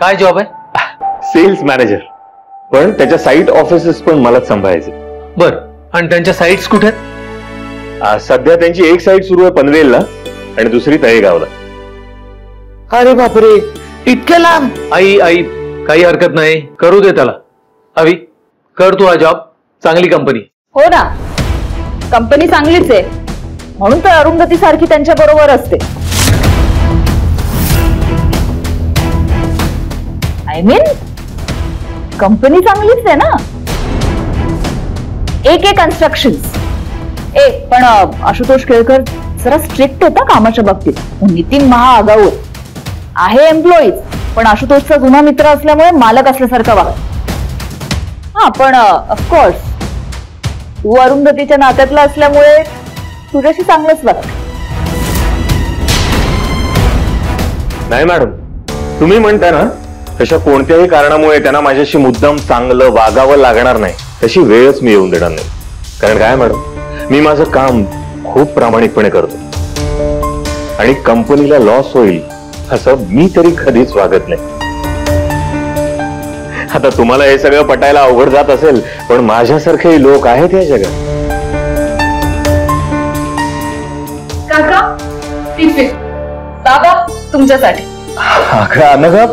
काय जॉब आहे? Sales manager पण त्याच्या साईट ऑफिसेस पण मलाच सांभाळायचे. बर. आणि त्यांच्या साईट्स कुठे सध्या त्यांची एक साईट सुरू आहे पनवेलला आणि दुसरी तळेगावला. अरे बापरे. इतक्या लांब? आई आई काही हरकत नाही. करू दे त्याला. अवी कर तू हा जॉब चांगली कंपनी हो ना. कंपनी चांगलीच आहे. म्हणून तर अरुंधती सारखी त्यांच्या बरोबर असते. आय मीन कंपनी चांगलीच आहे ना? एक एक कन्स्ट्रक्शन ए पण आशुतोष केळकर जरा स्ट्रिक्ट होता कामाच्या बाबतीत. नितीन महा आगाऊ आहे. एम्प्लॉईज पण आशुतोषचा जुना मित्र असल्यामुळे मालक असल्यासारखा वागत. हा पण ऑफकोर्स तू अरुंधतीच्या नात्यातला असल्यामुळे तुझ्याशी चांगलंच वाटत नाही मॅडम तुम्ही म्हणता ना तशा कोणत्याही कारणामुळे त्यांना माझ्याशी मुद्दाम चांगलं वागावं लागणार नाही तशी वेळच मी येऊन देणार नाही. कारण काय मॅडम? मी माझं काम खूप प्रामाणिकपणे करतो. आणि कंपनीला लॉस होईल असं मी तरी कधीच वागत नाही. आता तुम्हाला हे सगळं पटायला अवघड जात असेल पण माझ्यासारखे लोक आहेत या जगात. काका टिफिन बाबा तुमच्यासाठी. अगं अनघा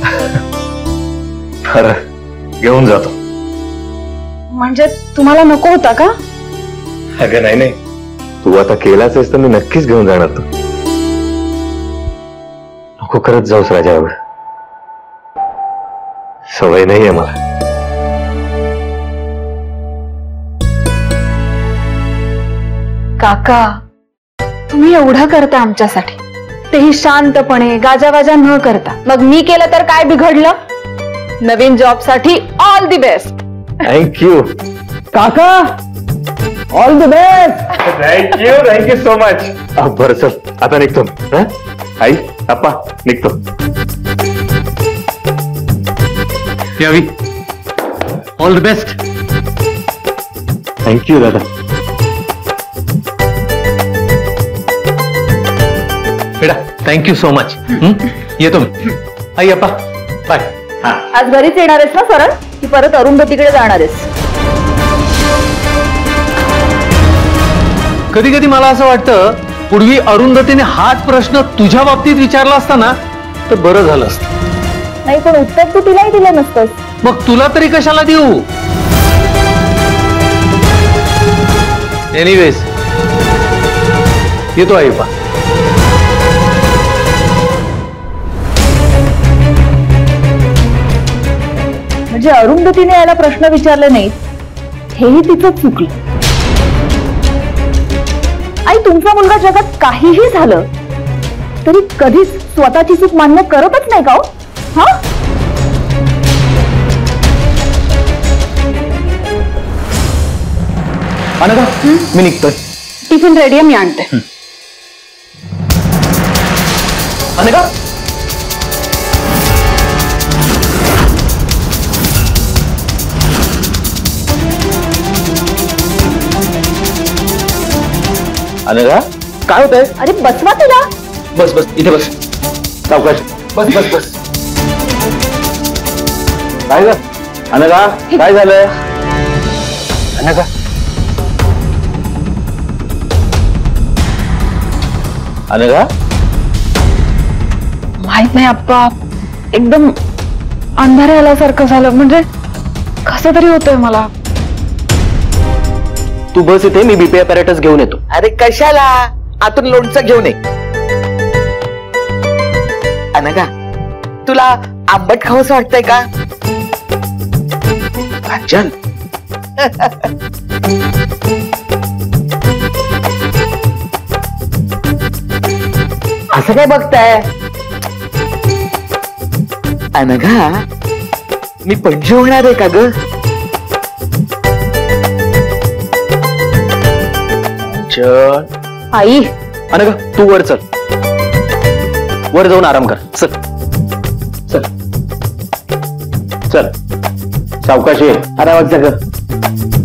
खरं घेऊन जातो. म्हणजे तुम्हाला नको होता का? अगं नाही नाही. तू आता केलाच आहेस तर मी नक्कीच घेऊन जाणार तू. नको करत जाऊस राजा एवढं. सवय नाहीये मला. काका तुम्ही एवढं करता आमच्यासाठी. तेही शांतपणे गाजावाजा न करता. मग मी केलं तर काय बिघडलं? नवीन जॉब साठी all the best thank you काका all the best thank you thank you so much बरं चल आता निघतो हं? आई अप्पा निघतो. यावी. All the best thank you दादा. थँक्यू सो मच येतो मी. आई अप्पा. बाय आज घरीच येणार आहेस ना सरळ की परत अरुंधतीकडे जाणार आहेस? कधी कधी मला असं वाटतं पूर्वी अरुंधतीने हाच प्रश्न तुझ्या बाबतीत विचारला असता ना तर बरं झालं असतं. नाही पण उत्तर तू तिलाही दिलं नसतंस. मग तुला तरी कशाला देऊ? एनिवेज येतो आई पा म्हणजे अरुंधतीने याला प्रश्न विचारले नाहीत हेही तिचं चुकलं. आई तुमचा मुलगा जगात काहीही झालं तरी कधीच स्वतःची चूक मान्य करतच नाही का हो? हा? अनघा मी निघतोय. टिफ़िन रेडी आहे मी आणते. अनघा अनघा काय होतंय? अरे बसवा तिला. बस बस इथे बस. सावकाश. बस बस बस. काय ग? अनघा काय झालंय? अनघा अनघा माहित नाही आप्पा. एकदम अंधारे आल्यासारखं झालं. म्हणजे कसं तरी होतंय मला. तू बस इथे मी बीपी अपॅरेटस घेऊन येतो. अरे कशाला? आतून लोणचं घेऊन ये. अनघा तुला आंबट खावंसं वाटतंय का? चल असं काय बघताय? अनघा मी पणजी होणार आहे का ग? चल आई. अनघा तू वर चल. वर जाऊन आराम कर. चल. चल. चल. सावकाशी आरामात जा ग.